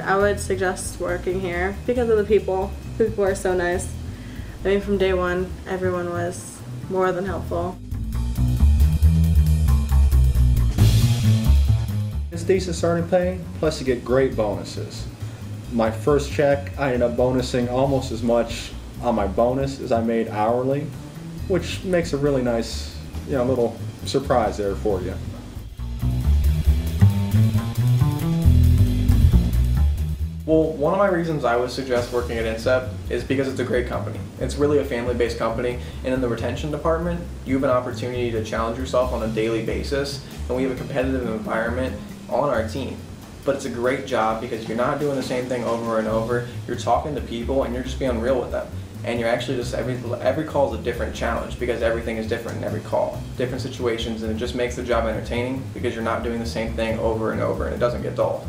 I would suggest working here because of the people. People are so nice. I mean, from day one, everyone was more than helpful. It's decent starting pay, plus you get great bonuses. My first check, I ended up bonusing almost as much on my bonus as I made hourly, which makes a really nice, you know, little surprise there for you. Well, one of my reasons I would suggest working at Incept is because it's a great company. It's really a family-based company, and in the retention department, you have an opportunity to challenge yourself on a daily basis, and we have a competitive environment on our team. But it's a great job because you're not doing the same thing over and over. You're talking to people, and you're just being real with them. And you're actually just every every call is a different challenge because everything is different in every call, different situations, and it just makes the job entertaining because you're not doing the same thing over and over, and it doesn't get dull.